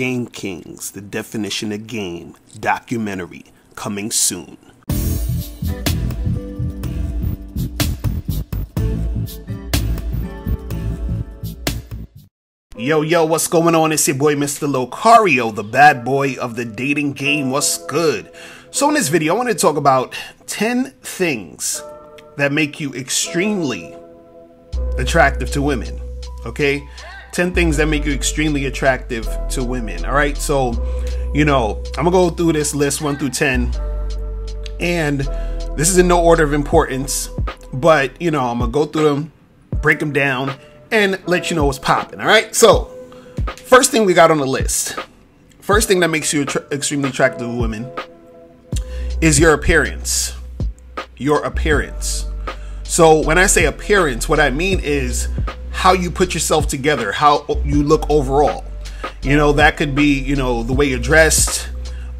Game Kings, the definition of game, documentary, coming soon. Yo, yo, what's going on? It's your boy, Mr. Locario, the bad boy of the dating game. What's good? So, in this video, I want to talk about 10 things that make you extremely attractive to women. Okay? 10 things that make you extremely attractive to women. All right. So, you know, I'm going to go through this list 1 through 10. And this is in no order of importance, but, you know, I'm going to go through them, break them down, and let you know what's popping. All right. So, first thing we got on the list, first thing that makes you extremely attractive to women is your appearance. Your appearance. So, when I say appearance, what I mean is how you put yourself together, how you look overall. You know, that could be, you know, the way you're dressed,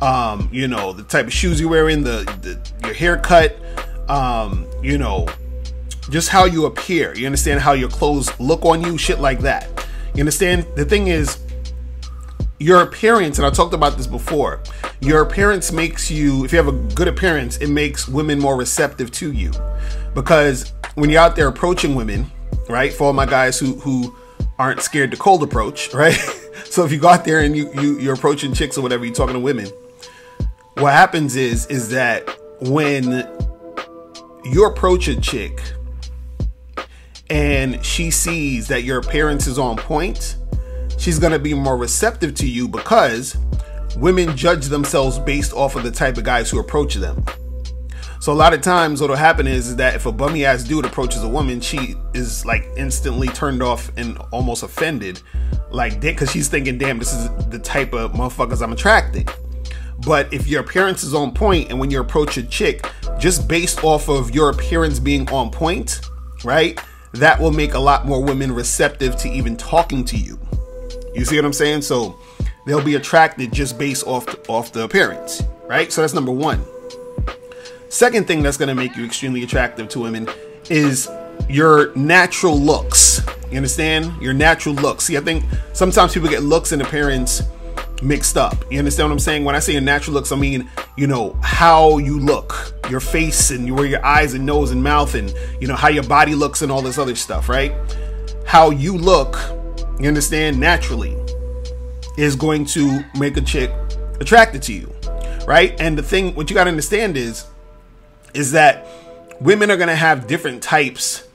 um, you know, the type of shoes you're wearing, the, the your haircut, um, you know, just how you appear. You understand how your clothes look on you, shit like that. You understand? The thing is, your appearance, and I talked about this before, your appearance makes you, if you have a good appearance, it makes women more receptive to you. Because when you're out there approaching women, right? For all my guys who who aren't scared to cold approach, right? so if you go out there and you, you you're approaching chicks or whatever, you're talking to women, what happens is is that when you approach a chick and she sees that your appearance is on point, she's gonna be more receptive to you because women judge themselves based off of the type of guys who approach them. So a lot of times what'll happen is, is that if a bummy ass dude approaches a woman, she is like instantly turned off and almost offended. Like because she's thinking, damn, this is the type of motherfuckers I'm attracting. But if your appearance is on point and when you approach a chick, just based off of your appearance being on point, right? That will make a lot more women receptive to even talking to you. You see what I'm saying? So they'll be attracted just based off the, off the appearance, right? So that's number 1. Second thing that's going to make you extremely attractive to women is your natural looks. You understand? Your natural looks. See, I think sometimes people get looks and appearance mixed up. You understand what I'm saying? When I say your natural looks, I mean, you know, how you look, your face and where your eyes and nose and mouth and, you know, how your body looks and all this other stuff, right? How you look, you understand, naturally is going to make a chick attracted to you, right? And the thing, what you got to understand is, is that women are going to have different types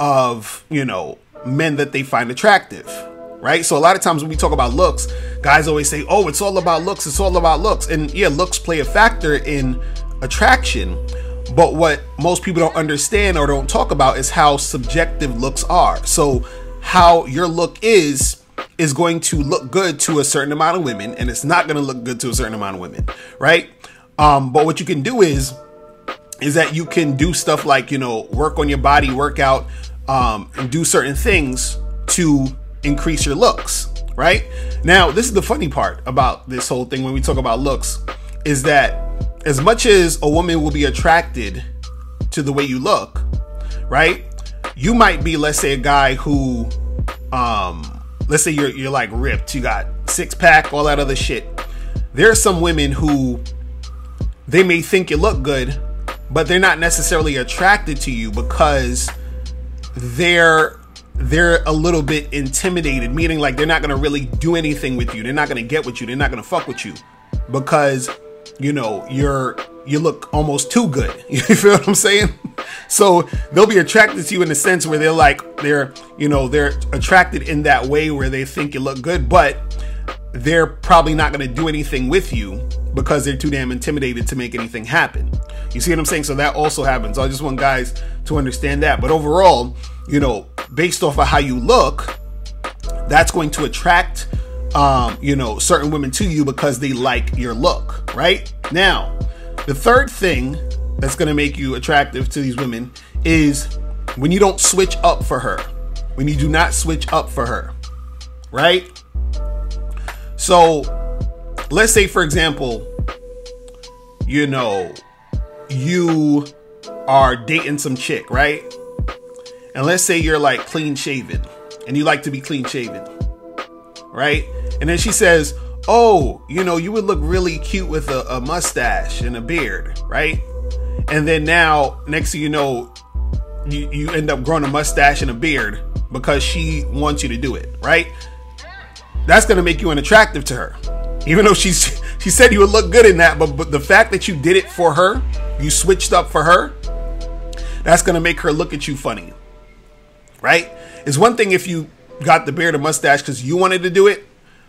of, you know, men that they find attractive, right? So a lot of times when we talk about looks, guys always say, "Oh, it's all about looks. It's all about looks." And yeah, looks play a factor in attraction, but what most people don't understand or don't talk about is how subjective looks are. So how your look is is going to look good to a certain amount of women and it's not going to look good to a certain amount of women, right? Um, but what you can do is is that you can do stuff like you know work on your body workout um, and do certain things to increase your looks right? Now this is the funny part about this whole thing when we talk about looks is that as much as a woman will be attracted to the way you look right? You might be let's say a guy who um let's say you're you're like ripped you got six pack all that other shit. There are some women who they may think you look good but they're not necessarily attracted to you because they're they're a little bit intimidated meaning like they're not going to really do anything with you. They're not going to get with you. They're not going to fuck with you because you know you're you look almost too good. You feel what i'm saying? So they'll be attracted to you in the sense where they're like they're you know they're attracted in that way where they think you look good but they're probably not going to do anything with you because they're too damn intimidated to make anything happen. You see what I'm saying? So that also happens. I just want guys to understand that. But overall, you know, based off of how you look, that's going to attract, um, you know, certain women to you because they like your look, right? Now, the third thing that's going to make you attractive to these women is when you don't switch up for her, when you do not switch up for her, right? So, let's say, for example, you know, you are dating some chick, right? And let's say you're like clean shaven and you like to be clean shaven, right? And then she says, oh, you know, you would look really cute with a, a mustache and a beard, right? And then now, next thing you know, you, you end up growing a mustache and a beard because she wants you to do it, right? That's gonna make you unattractive to her. Even though she's she said you would look good in that, but, but the fact that you did it for her, you switched up for her, that's gonna make her look at you funny. Right? It's one thing if you got the beard and mustache because you wanted to do it,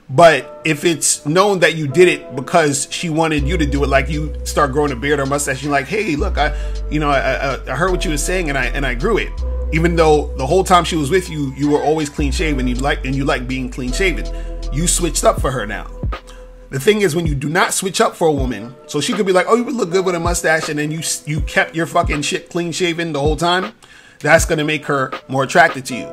but if it's known that you did it because she wanted you to do it, like you start growing a beard or mustache, you're like, hey, look, I, you know, I, I, I heard what you were saying and I and I grew it. Even though the whole time she was with you, you were always clean shaven. You like and you like being clean shaven. You switched up for her now. The thing is, when you do not switch up for a woman, so she could be like, "Oh, you would look good with a mustache," and then you you kept your fucking shit clean shaven the whole time. That's gonna make her more attracted to you.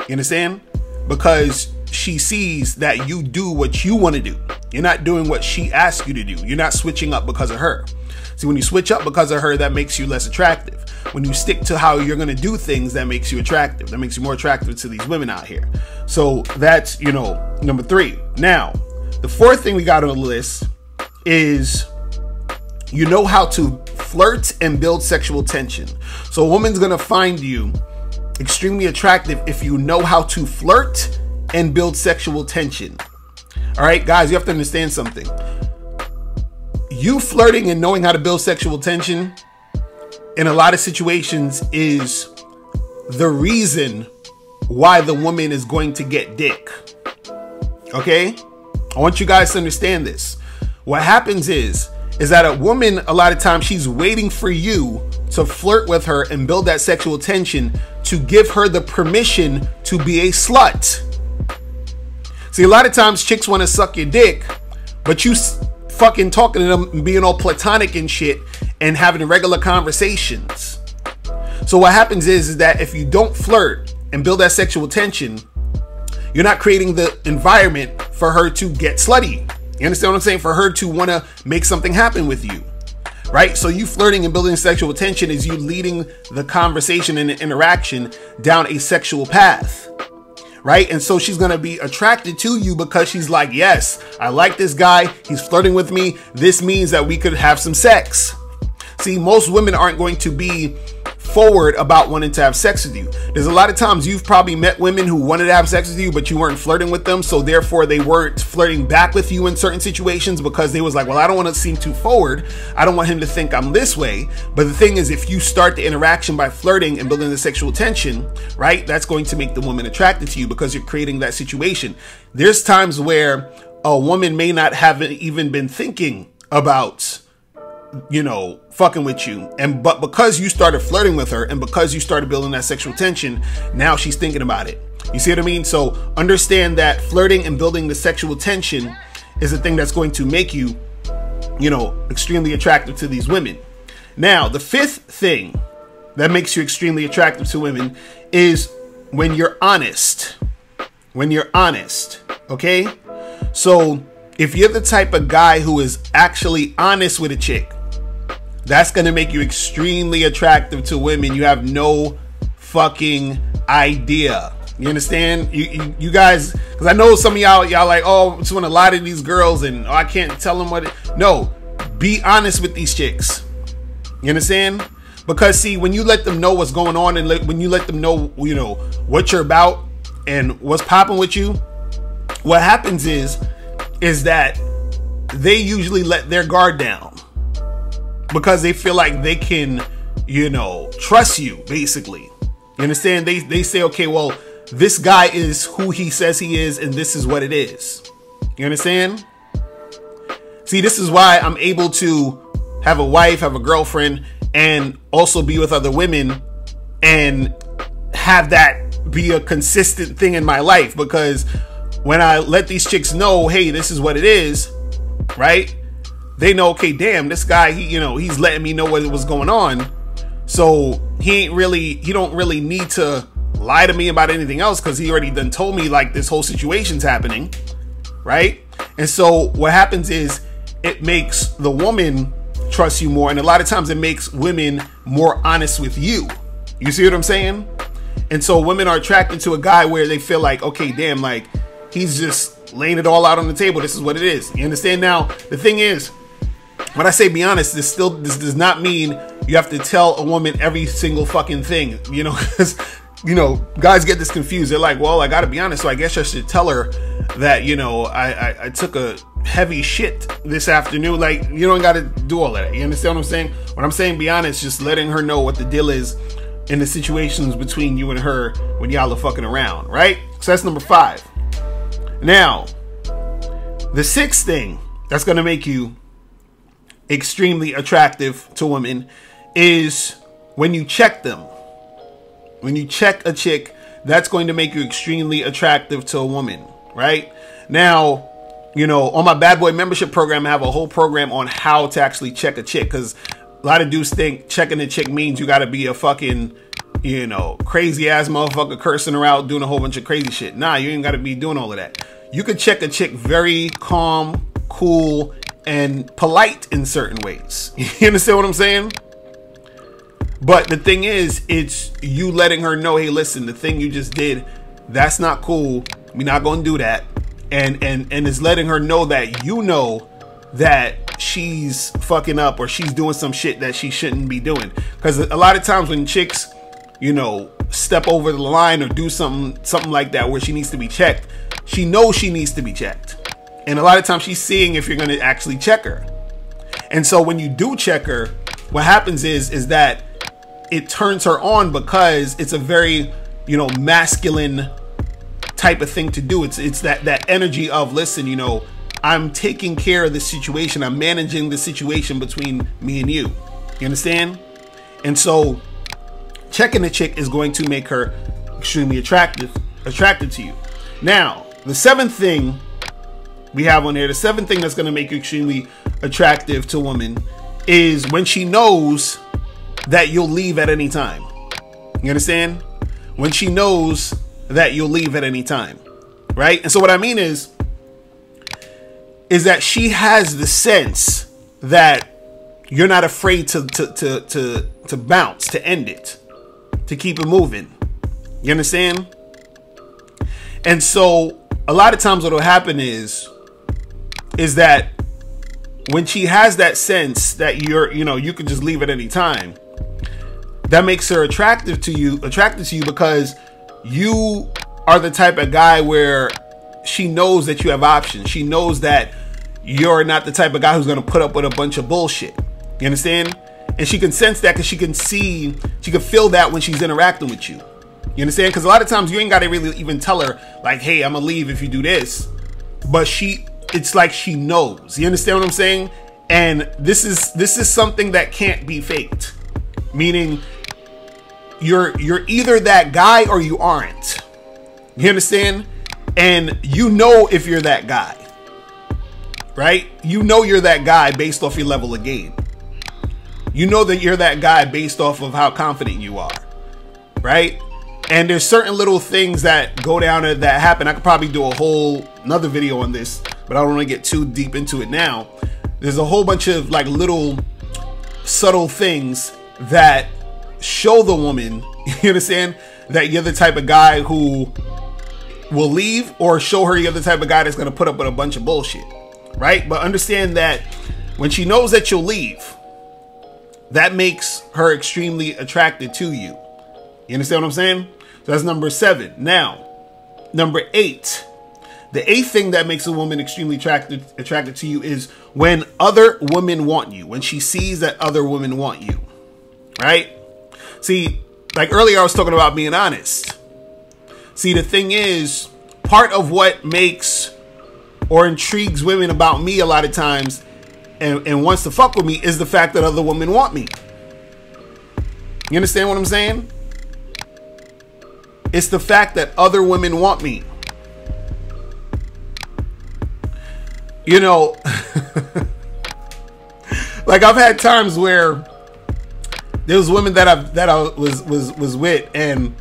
You understand? Because she sees that you do what you want to do. You're not doing what she asks you to do. You're not switching up because of her. See, when you switch up because of her, that makes you less attractive. When you stick to how you're to do things, that makes you attractive. That makes you more attractive to these women out here. So that's, you know, number three. Now, the fourth thing we got on the list is you know how to flirt and build sexual tension. So a woman's to find you extremely attractive if you know how to flirt and build sexual tension. All right, guys, you have to understand something. You flirting and knowing how to build sexual tension in a lot of situations is the reason why the woman is going to get dick. Okay? I want you guys to understand this. What happens is is that a woman a lot of times she's waiting for you to flirt with her and build that sexual tension to give her the permission to be a slut. See, a lot of times chicks want to suck your dick, but you fucking talking to them and being all platonic and shit and having regular conversations. So what happens is, is that if you don't flirt and build that sexual tension, you're not creating the environment for her to get slutty. You understand what I'm saying? For her to want to make something happen with you. Right? So you flirting and building sexual tension is you leading the conversation and the interaction down a sexual path right? And so she's gonna be attracted to you because she's like, yes, I like this guy. He's flirting with me. This means that we could have some sex. See, most women aren't going to be forward about wanting to have sex with you. There's a lot of times you've probably met women who wanted to have sex with you, but you weren't flirting with them, so therefore they weren't flirting back with you in certain situations because they was like, well, I don't want to seem too forward. I don't want him to think I'm this way. But the thing is, if you start the interaction by flirting and building the sexual tension, right, that's going to make the woman attracted to you because you're creating that situation. There's times where a woman may not have even been thinking about you know, fucking with you. And but because you started flirting with her and because you started building that sexual tension, now she's thinking about it. You see what I mean? So understand that flirting and building the sexual tension is the thing that's going to make you, you know, extremely attractive to these women. Now, the fifth thing that makes you extremely attractive to women is when you're honest. When you're honest, okay? So, if you're the type of guy who is actually honest with a chick, that's going to make you extremely attractive to women. You have no fucking idea. You understand? You you, you guys, because I know some of y'all y'all like, oh, just want to lie to these girls and oh, I can't tell them what. It, no, be honest with these chicks. You understand? Because see, when you let them know what's going on and let, when you let them know, you know what you're about and what's popping with you, what happens is, is that they usually let their guard down because they feel like they can, you know, trust you, basically. You understand? They they say, okay, well, this guy is who he says he is, and this is what it is. You understand? See, this is why I'm able to have a wife, have a girlfriend, and also be with other women and have that be a consistent thing in my life because when I let these chicks know, hey, this is what it is, right? They know, okay, damn, this guy, he, you know, he's letting me know what it was going on. So he ain't really, he don't really need to lie to me about anything else because he already done told me like this whole situation's happening, right? And so what happens is it makes the woman trust you more, and a lot of times it makes women more honest with you. You see what I'm saying? And so women are attracted to a guy where they feel like, okay, damn, like he's just laying it all out on the table. This is what it is. You understand now? The thing is, when I say be honest, this still this does not mean you have to tell a woman every single fucking thing. You know, because you know guys get this confused. They're like, well, I got to be honest, so I guess I should tell her that you know I, I I took a heavy shit this afternoon. Like you don't got to do all that. You understand what I'm saying? When I'm saying be honest, just letting her know what the deal is in the situations between you and her when y'all are fucking around, right? So that's number five. Now, the sixth thing that's gonna make you extremely attractive to women is when you check them. When you check a chick, that's going to make you extremely attractive to a woman, right? Now, you know, on my bad boy membership program, I have a whole program on how to actually check a chick because a lot of dudes think checking a chick means you got to be a fucking, you know, crazy ass motherfucker cursing her out, doing a whole bunch of crazy shit. Nah, you ain't got to be doing all of that. You could check a chick very calm, cool, and polite in certain ways. You understand what I'm saying? But the thing is, it's you letting her know, hey, listen, the thing you just did, that's not cool. We're not gonna do that. And and and is letting her know that you know that she's fucking up or she's doing some shit that she shouldn't be doing. Because a lot of times when chicks, you know, step over the line or do something something like that where she needs to be checked, she knows she needs to be checked. And a lot of times she's seeing if you're gonna actually check her. And so when you do check her, what happens is is that it turns her on because it's a very, you know, masculine type of thing to do. It's it's that that energy of listen, you know, I'm taking care of the situation. I'm managing the situation between me and you. You understand? And so checking the chick is going to make her extremely attractive attracted to you. Now, the seventh thing we have on here, the seventh thing that's going to make you extremely attractive to women is when she knows that you'll leave at any time. You understand? When she knows that you'll leave at any time. Right? And so what I mean is is that she has the sense that you're not afraid to to to to, to bounce, to end it, to keep it moving. You understand? And so a lot of times what'll happen is is that when she has that sense that you're, you know, you can just leave at any time, that makes her attractive to you, attracted to you because you are the type of guy where she knows that you have options. She knows that you're not the type of guy who's going to put up with a bunch of bullshit. You understand? And she can sense that because she can see, she can feel that when she's interacting with you. You understand? Because a lot of times you ain't got to really even tell her, like, hey, I'm going to leave if you do this. But she, it's like she knows. You understand what I'm saying? And this is this is something that can't be faked. Meaning you're you're either that guy or you aren't. You understand? And you know if you're that guy. Right? You know you're that guy based off your level of game. You know that you're that guy based off of how confident you are. Right? And there's certain little things that go down that happen. I could probably do a whole another video on this but I don't want to get too deep into it now. There's a whole bunch of like little subtle things that show the woman, you understand, that you're the type of guy who will leave or show her you're the type of guy that's going to put up with a bunch of bullshit. Right? But understand that when she knows that you'll leave, that makes her extremely attracted to you. You understand what I'm saying? So that's number seven. Now, number eight the eighth thing that makes a woman extremely attracted attracted to you is when other women want you, when she sees that other women want you. Right? See, like earlier I was talking about being honest. See, the thing is, part of what makes or intrigues women about me a lot of times and, and wants to fuck with me is the fact that other women want me. You understand what I'm saying? It's the fact that other women want me. You know, like I've had times where there was women that I that I was was was with, and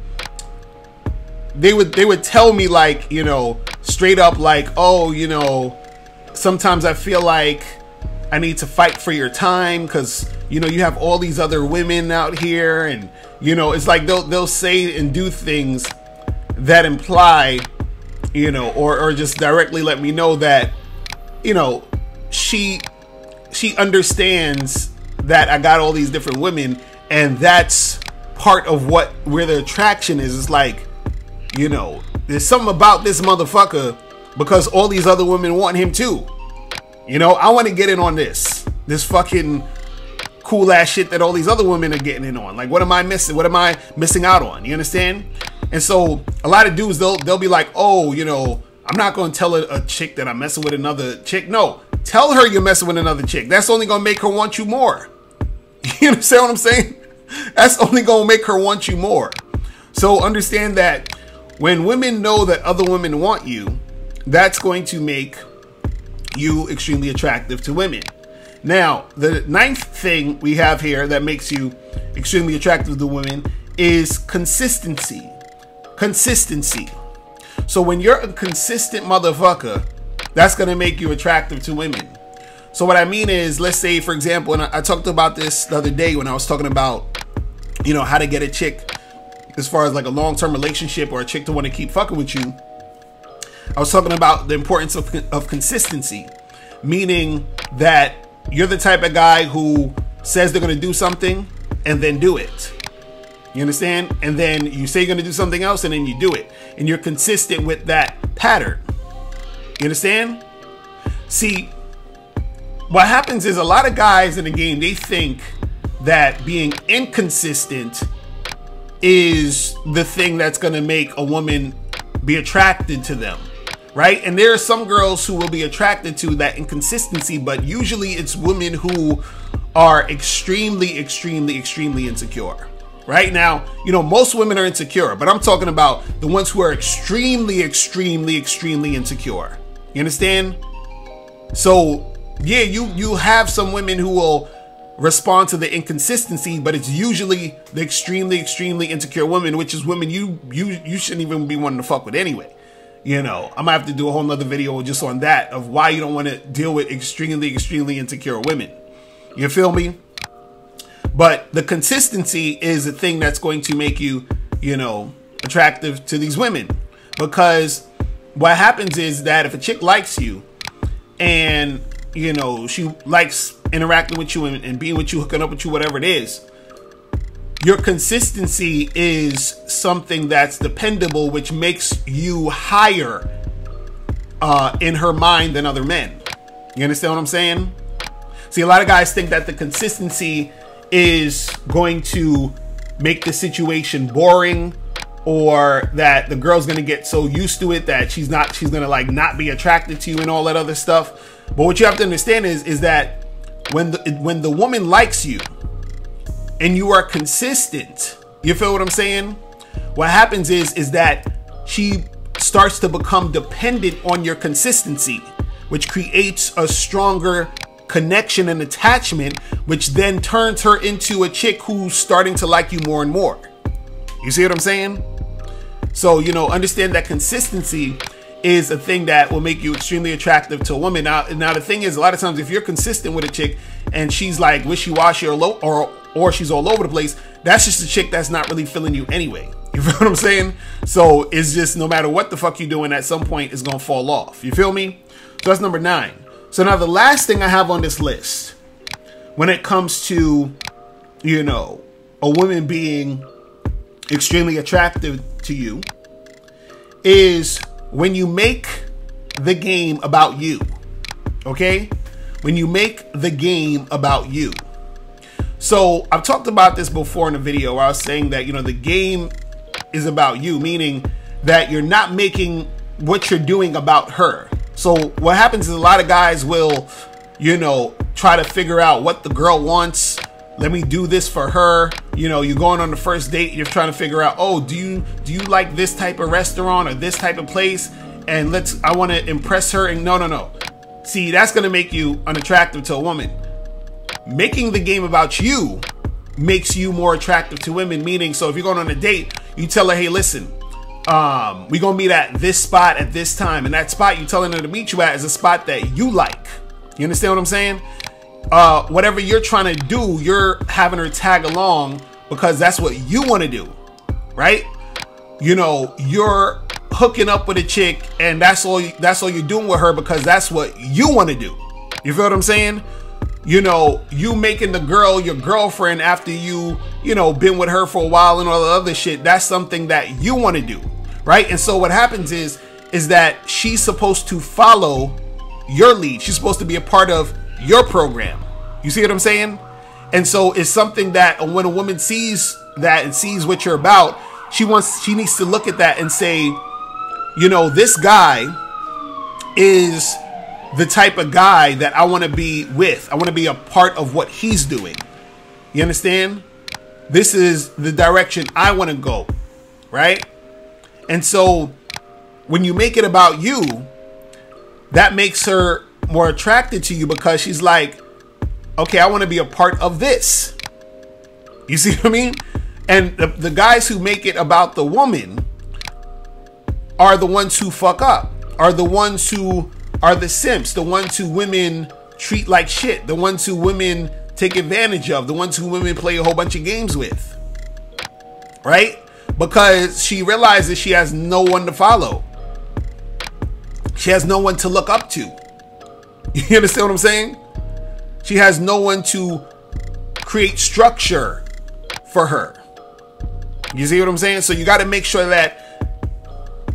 they would they would tell me like you know straight up like oh you know sometimes I feel like I need to fight for your time because you know you have all these other women out here, and you know it's like they'll they'll say and do things that imply you know, or or just directly let me know that, you know, she she understands that I got all these different women, and that's part of what where the attraction is. It's like, you know, there's something about this motherfucker because all these other women want him too. You know, I want to get in on this. This fucking cool ass shit that all these other women are getting in on. Like, what am I missing? What am I missing out on? You understand? And so a lot of dudes they'll they'll be like, oh, you know, I'm not gonna tell a, a chick that I'm messing with another chick. No, tell her you're messing with another chick. That's only gonna make her want you more. You understand what I'm saying? That's only gonna make her want you more. So understand that when women know that other women want you, that's going to make you extremely attractive to women. Now, the ninth thing we have here that makes you extremely attractive to women is consistency. Consistency. So when you're a consistent motherfucker, that's gonna make you attractive to women. So what I mean is, let's say, for example, and I, I talked about this the other day when I was talking about, you know, how to get a chick as far as like a long-term relationship or a chick to want to keep fucking with you. I was talking about the importance of, of consistency, meaning that you're the type of guy who says they're going to do something and then do it. You understand? And then you say you're going to do something else and then you do it. And you're consistent with that pattern. You understand? See, what happens is a lot of guys in the game, they think that being inconsistent is the thing that's going to make a woman be attracted to them right? And there are some girls who will be attracted to that inconsistency, but usually it's women who are extremely, extremely, extremely insecure. Right now, you know, most women are insecure, but I'm talking about the ones who are extremely, extremely, extremely insecure. You understand? So, yeah, you you have some women who will respond to the inconsistency, but it's usually the extremely, extremely insecure women, which is women you you you shouldn't even be wanting to fuck with anyway. You know, I'm gonna have to do a whole nother video just on that of why you don't want to deal with extremely, extremely insecure women. You feel me? But the consistency is the thing that's going to make you, you know, attractive to these women. Because what happens is that if a chick likes you and, you know, she likes interacting with you and, and being with you, hooking up with you, whatever it is, your consistency is something that's dependable, which makes you higher uh, in her mind than other men. You understand what I'm saying? See, a lot of guys think that the consistency is going to make the situation boring or that the girl's gonna get so used to it that she's not she's gonna like not be attracted to you and all that other stuff but what you have to understand is is that when the when the woman likes you and you are consistent, you feel what I'm saying? What happens is is that she starts to become dependent on your consistency, which creates a stronger connection and attachment, which then turns her into a chick who's starting to like you more and more. You see what I'm saying? So, you know, understand that consistency is a thing that will make you extremely attractive to a woman. Now, now the thing is, a lot of times if you're consistent with a chick and she's like wishy-washy or low or or she's all over the place, that's just a chick that's not really feeling you anyway. You feel what I'm saying? So it's just no matter what the fuck you're doing, at some point it's gonna fall off. You feel me? So that's number nine. So now the last thing I have on this list, when it comes to, you know, a woman being extremely attractive to you, is when you make the game about you. Okay? When you make the game about you. So I've talked about this before in a video I was saying that, you know, the game is about you, meaning that you're not making what you're doing about her. So what happens is a lot of guys will, you know, try to figure out what the girl wants. Let me do this for her. You know, you're going on the first date, you're trying to figure out, oh, do you do you like this type of restaurant or this type of place? And let's I want to impress her. And no, no, no. See, that's gonna make you unattractive to a woman making the game about you makes you more attractive to women. Meaning, so if you're going on a date, you tell her, hey, listen, um, we gonna meet at this spot at this time, and that spot you telling her to meet you at is a spot that you like. You understand what I'm saying? Uh, whatever you're trying to do, you're having her tag along because that's what you want to do, right? You know, you're hooking up with a chick and that's all that's all you're doing with her because that's what you want to do. You feel what I'm saying? You know, you making the girl your girlfriend after you, you know, been with her for a while and all the other shit. That's something that you want to do, right? And so what happens is is that she's supposed to follow your lead. She's supposed to be a part of your program. You see what I'm saying? And so it's something that when a woman sees that and sees what you're about, she wants she needs to look at that and say, you know, this guy is the type of guy that I want to be with. I want to be a part of what he's doing. You understand? This is the direction I want to go, right? And so when you make it about you, that makes her more attracted to you because she's like, okay, I want to be a part of this. You see what I mean? And the, the guys who make it about the woman are the ones who fuck up, are the ones who are the simps, the ones who women treat like shit, the ones who women take advantage of, the ones who women play a whole bunch of games with. Right? Because she realizes she has no one to follow. She has no one to look up to. You understand what I'm saying? She has no one to create structure for her. You see what I'm saying? So you got to make sure that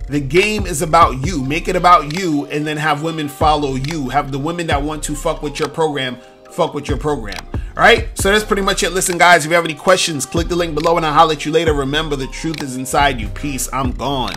the game is about you. Make it about you and then have women follow you. Have the women that want to fuck with your program fuck with your program. All right, so that's pretty much it. Listen, guys, if you have any questions, click the link below and I'll holler at you later. Remember, the truth is inside you. Peace. I'm gone.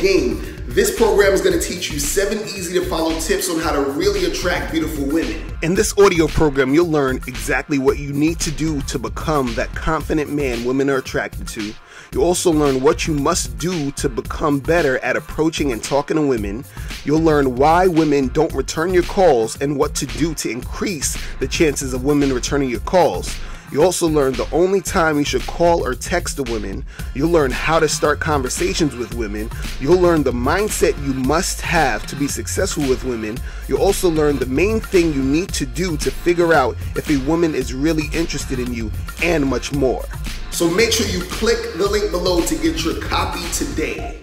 Game. This program is going to teach you seven easy to follow tips on how to really attract beautiful women. In this audio program, you'll learn exactly what you need to do to become that confident man women are attracted to You'll also learn what you must do to become better at approaching and talking to women. You'll learn why women don't return your calls and what to do to increase the chances of women returning your calls. You also learn the only time you should call or text a woman. You'll learn how to start conversations with women. You'll learn the mindset you must have to be successful with women. You'll also learn the main thing you need to do to figure out if a woman is really interested in you and much more. So make sure you click the link below to get your copy today.